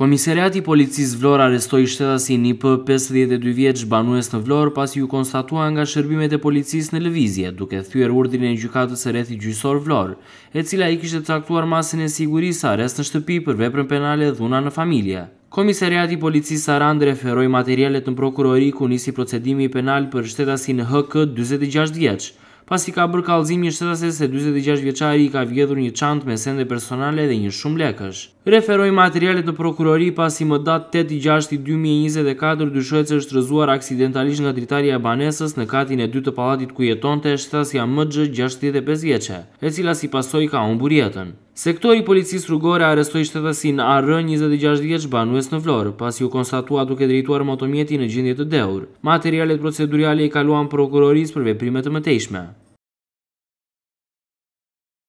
Komisariati i Policisë Vlorë arrestoi shtetasin IP pesëdhjetë e dy vjeç banues në Vlorë pasi u konstatua nga shërbimet e policisë në lëvizje duke thyer urdhrin e Gjykatës së Rrethit Gjyqësor Vlorë e cila i kishte caktuar masën e sigurisë arrest në shtëpi për veprën penale Dhuna në familje. Komisariati i Policisë Sarandë referoi materialet në Prokurori ku nisi procedimi penal për shtetasin HK dyzet e gjashtë vjeç, pasi ka bërë kallëzim një shtetase se dyzet e gjashtë vjeçari i ka vjedhur një çantë me sende personale dhe një shumë lekësh. Referoi materialet në prokurori pasi më datë tetë i gjashti dy mijë e njëzet e katër dyshohet se është rrëzuar aksidentalisht nga dritarja e banesës në katin e dytë të pallatit ku jetonte shtetasja MXH gjashtëdhjetë e pesë vjeçe, e cila si pasojë ka humbur jetën. Sektori i Policisë Rrugore arrestoi shtetasin AR. njëzet e gjashtë vjeç banues në Vlorë, pasi u konstatua duke drejtuar motomjetin në gjendje të dehur. Materialet proceduriale i kaluan Prokurorisë për veprime të mëtejshme.